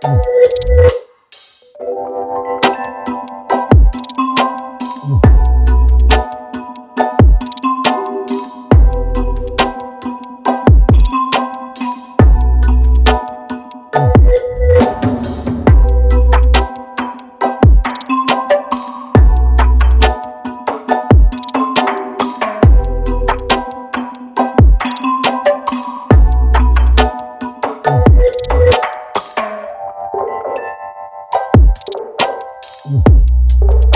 Música you